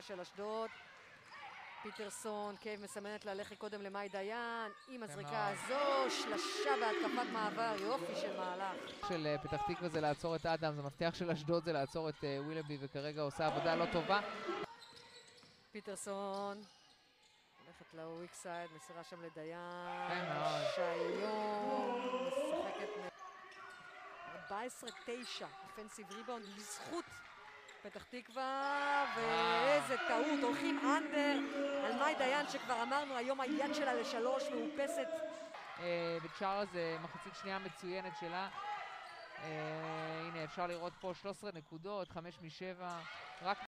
של אשדוד. פיטרסון, קייב מסמנת ללכי קודם למאי דיין, עם הזריקה הזו, שלשה בהתקפת מעבר, יופי של מהלך. של אה, פתח תקווה זה לעצור את אדם, זה מפתח של אשדוד זה לעצור את אה, ווילבי וכרגע עושה עבודה לא טובה. פיטרסון, הולכת ל weak side, מסירה שם לדיין, כן. שהיום משחקת מ- 14-9, אופנסיב ריבאונד בזכות פתח תקווה, ואיזה טעות, הולכים אנדר על מאי דיין שכבר אמרנו, היום היד שלה לשלוש מאופסת. אה, וצ'ארלס זה מחצית שנייה מצוינת שלה. אה, הנה אפשר לראות פה 13 נקודות, 5 מ-7, רק